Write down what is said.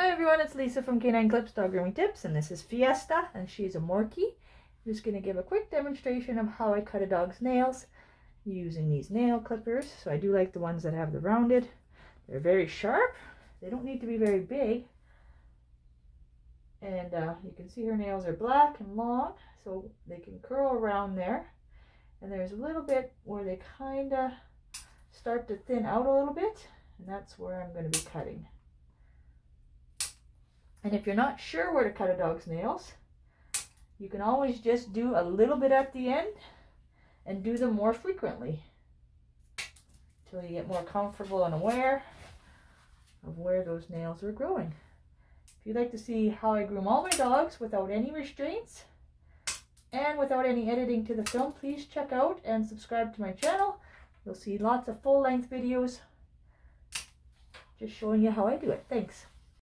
Hi everyone, it's Lisa from Canine Clips Dog Grooming Tips, and this is Fiesta, and she's a Morkie. I'm just going to give a quick demonstration of how I cut a dog's nails using these nail clippers. So I do like the ones that have the rounded. They're very sharp. They don't need to be very big. And uh, you can see her nails are black and long, so they can curl around there. And there's a little bit where they kind of start to thin out a little bit, and that's where I'm going to be cutting. And if you're not sure where to cut a dog's nails, you can always just do a little bit at the end and do them more frequently until you get more comfortable and aware of where those nails are growing. If you'd like to see how I groom all my dogs without any restraints and without any editing to the film, please check out and subscribe to my channel. You'll see lots of full-length videos just showing you how I do it. Thanks.